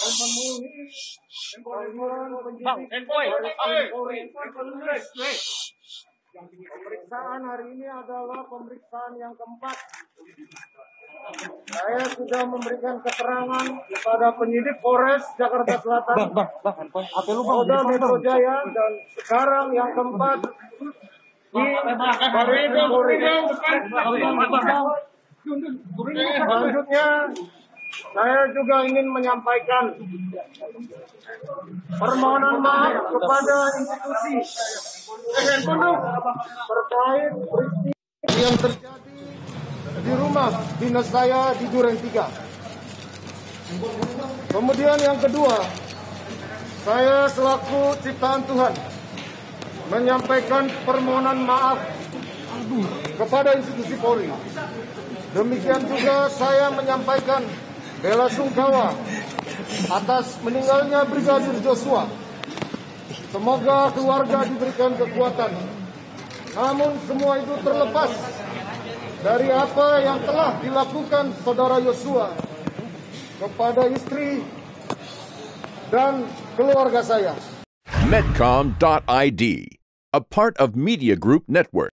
Memenuhi Bang. Pemeriksaan hari ini adalah pemeriksaan yang keempat. Saya sudah memberikan keterangan kepada penyidik Polres Jakarta Selatan, bang, bang, bang. HP lu bang, Polda Metro. Jaya, dan sekarang yang keempat di Baris Polri. Selanjutnya, saya juga ingin menyampaikan permohonan maaf kepada institusi terkait peristiwa yang terjadi di rumah dinas saya di Duren 3. Kemudian yang kedua, saya selaku ciptaan Tuhan menyampaikan permohonan maaf kepada institusi Polri. Demikian juga saya menyampaikan bela sungkawa atas meninggalnya Brigadir Joshua. Semoga keluarga diberikan kekuatan. Namun semua itu terlepas dari apa yang telah dilakukan saudara Yosua kepada istri dan keluarga saya. Medcom.id, a part of Media Group Network.